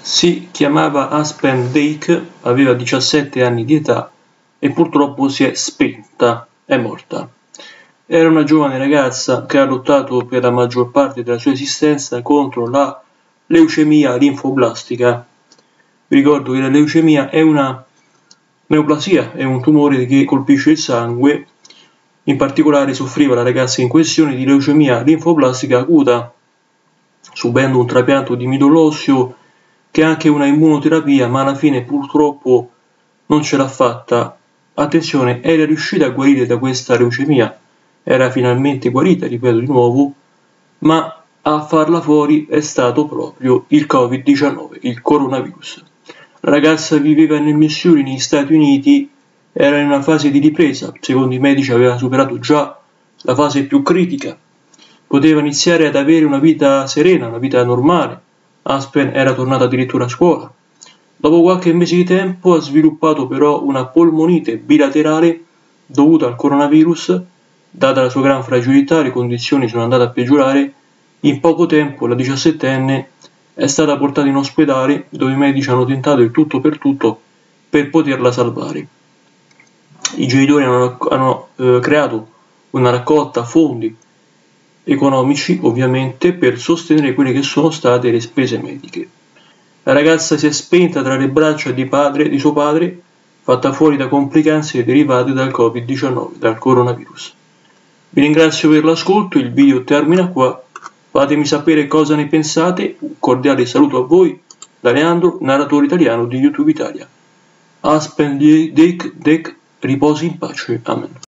Si chiamava Aspen Dake, aveva diciassette anni di età e purtroppo si è spenta, è morta. Era una giovane ragazza che ha lottato per la maggior parte della sua esistenza contro la leucemia linfoblastica. Vi ricordo che la leucemia è una neoplasia, è un tumore che colpisce il sangue. In particolare soffriva la ragazza in questione di leucemia linfoblastica acuta, subendo un trapianto di midollo osseo che anche una immunoterapia, ma alla fine purtroppo non ce l'ha fatta. Attenzione, era riuscita a guarire da questa leucemia, era finalmente guarita, ripeto di nuovo, ma a farla fuori è stato proprio il Covid-19, il coronavirus. La ragazza viveva nel Missouri, negli Stati Uniti, era in una fase di ripresa, secondo i medici aveva superato già la fase più critica, poteva iniziare ad avere una vita serena, una vita normale, Aspen era tornato addirittura a scuola. Dopo qualche mese di tempo ha sviluppato però una polmonite bilaterale dovuta al coronavirus. Data la sua gran fragilità, le condizioni sono andate a peggiorare. In poco tempo la diciassettenne è stata portata in ospedale dove i medici hanno tentato il tutto per tutto per poterla salvare. I genitori hanno, hanno eh, creato una raccolta fondi economici ovviamente per sostenere quelle che sono state le spese mediche. La ragazza si è spenta tra le braccia di, padre, di suo padre, fatta fuori da complicanze derivate dal Covid-19, dal coronavirus. Vi ringrazio per l'ascolto, il video termina qua. Fatemi sapere cosa ne pensate. Un cordiale saluto a voi da Leandro, narratore italiano di YouTube Italia. Aspen Dek Dek riposi in pace. Amen.